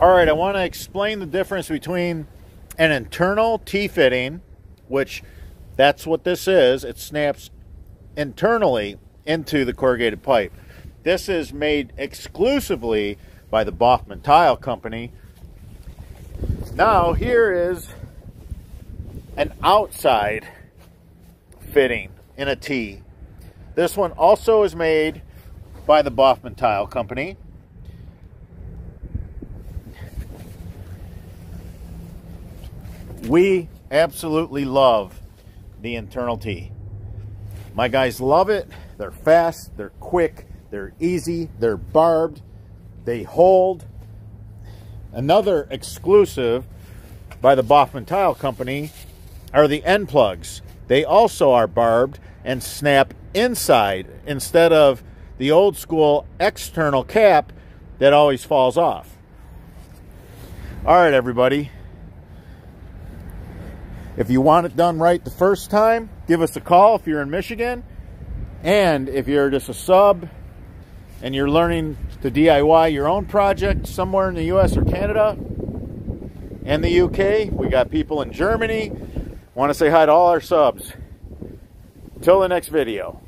All right, I want to explain the difference between an internal T-fitting, which that's what this is. It snaps internally into the corrugated pipe. This is made exclusively by the Baughman Tile Company. Now here is an outside fitting in a T. This one also is made by the Baughman Tile Company. We absolutely love the internal T. My guys love it. They're fast, they're quick, they're easy, they're barbed, they hold. Another exclusive by the Baughman Tile Company are the end plugs. They also are barbed and snap inside instead of the old school external cap that always falls off. All right, everybody. If you want it done right the first time, give us a call if you're in Michigan. And if you're just a sub and you're learning to DIY your own project somewhere in the US or Canada and the UK, we got people in Germany. Want to say hi to all our subs. Until the next video.